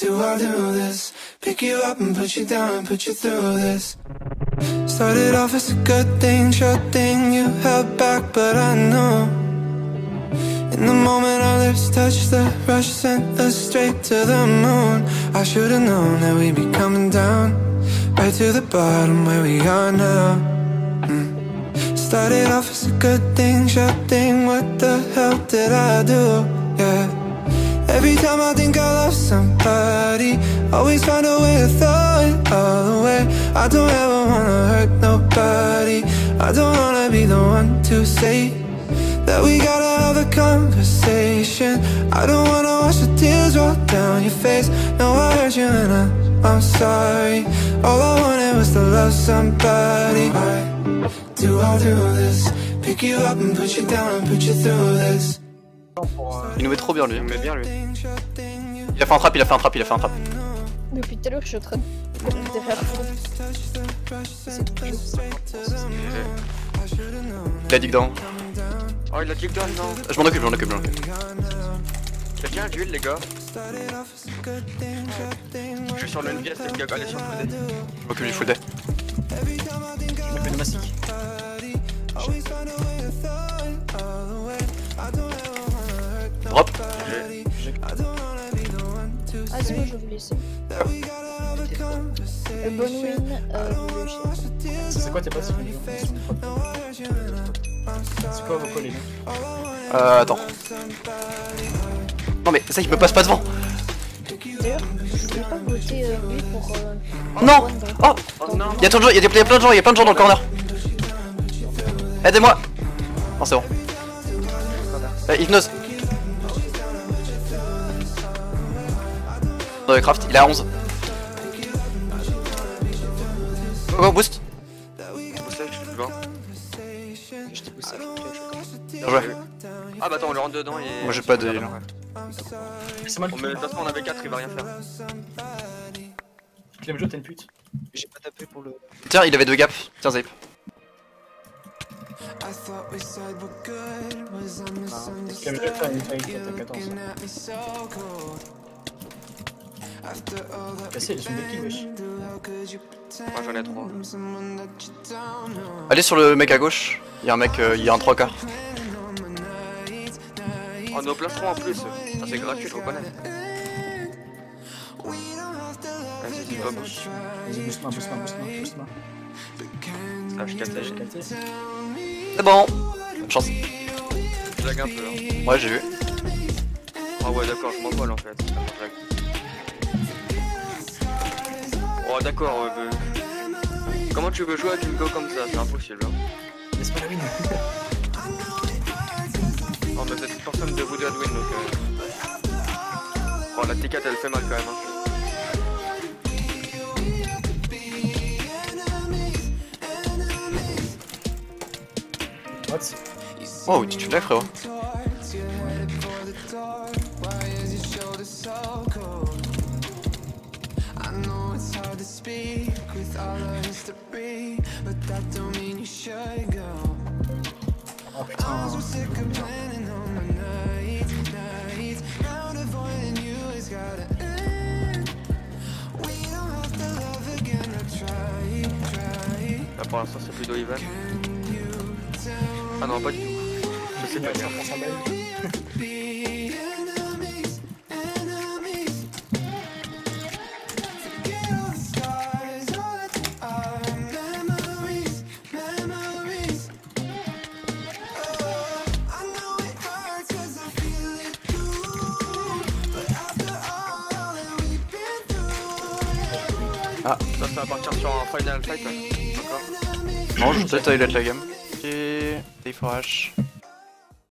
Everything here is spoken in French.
do I do this? Pick you up and put you down and put you through this. Started off as a good thing, sure thing you held back, but I know. In the moment our lips touched, the rush sent us straight to the moon. I should've known that we'd be coming down, right to the bottom where we are now. Mm. Started off as a good thing, sure thing, what the hell did I do? Yeah. Every time I think I love somebody Always find a way to throw it all away. I don't ever wanna hurt nobody. I don't wanna be the one to say That we gotta have a conversation. I don't wanna watch the tears roll down your face. No, I hurt you and I, I'm sorry. All I wanted was to love somebody. Why do I do this? Pick you up and put you down and put you through this Il nous met trop bien lui. Il met bien lui. Il a fait un trap, il a fait un trap, il a fait un trap. Depuis tout à l'heure, je suis en train de Il a dig down. Oh, il a kick down, non. Je m'en occupe, je m'en occupe, je m'en occupe. Quelqu'un d'huile, les gars. Je suis sur le NVS, les gars, allez sur le NVS. Je m'occupe du full day. Je fais Drop. Ah, c'est bon, je vais vous laisser. Euh, bonne win, euh. C'est quoi tes passes C'est quoi vos collés Euh, attends. Non mais ça il me passe pas devant. D'ailleurs, je voulais pas voter euh, lui pour. Euh, Non. Oh Oh non. Y'a plein de gens, y'a plein de gens, y'a plein de gens dans le corner. Aidez-moi Non c'est bon. Euh, hypnose. Dans le craft, il est à 11. Go, go, boost. Je t'ai poussé. Bien joué. Ah bah attends, on le rentre dedans et. Moi, j'ai pas de heal. C'est met, de toute façon, on avait 4, il va rien faire. Clem Jo, t'es une pute. J'ai pas tapé pour le. Tiens, il avait deux gaps. Tiens, Zip. I thought we said we're good Was I Clem Jo, misunderstood? t'as une faille, t'as 14. Cassé, ils sont des wesh. Moi j'en ai 3. I'm someone that you don't know? Allez sur le mec à gauche. Il y a un mec, euh, il y a un 3 quarts. Oh, nos placerons en plus. Ça c'est gratuit, je reconnais. Vas-y, c'est pas. Vas-y, boost-moi, boost-moi, boost-moi, boost-moi. Ah, je casse J'ai capté. C'est bon. Bonne chance. Je lag un peu. Hein. Ouais, j'ai vu. Ah ouais, d'accord, je m'envole en fait. Oh, d'accord, bah... Comment tu veux jouer avec une go comme ça? C'est impossible. Hein. Laisse-moi la win. Oh, mais cette personne de Voodoo Win donc. Euh... Oh, la T4 elle fait mal quand même. Hein. What? Oh, tu l'as, frérot. To speak with all our history, but that don't mean you should go. Oh putain. Sick of planning on my nights, nights. Now avoiding you has gotta end. We don't have to love again. I try, try. Là pour l'instant c'est plutôt. Ah non, pas du tout. Je sais pas dire. Through, Ça, ça va partir sur un final fight. là. Encore. Non, je vais peut-être la gamme. Ok, des forages.